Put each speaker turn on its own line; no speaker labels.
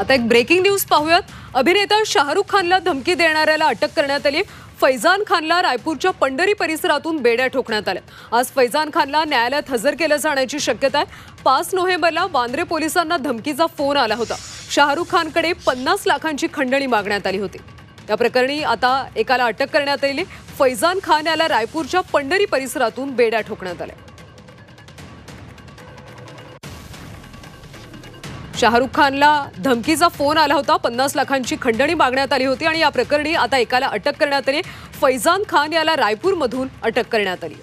आता एक breaking news पाहूयात. अभिनेता शाहरुख खानला धमकी देणाऱ्याला अटक करण्यात आली. फैजान खानला रायपूरच्या पंढरी परिसरातून बेड्या ठोकण्यात आल्या आज फैजान खानला न्यायालयात हजर केलं जाण्याची शक्यता आहे. पाच नोव्हेंबरला वांद्रे पोलिसांना धमकीचा फोन आला होता. शाहरुख खानकडे पन्नास लाखांची खंडणी मागण्यात आली होती. या प्रकरणी आता एकाला अटक करण्यात आली फैजान खान याला रायपूरच्या पंढरी परिसरातून बेड्या ठोकण्यात आल्या. शाहरुख खानला धमकीचा फोन आला होता. पन्नास लाखांची खंडणी मागण्यात आली होती आणि या प्रकरणी आता एकाला अटक करण्यात आली फैजान खान याला रायपूरमधून अटक करण्यात आली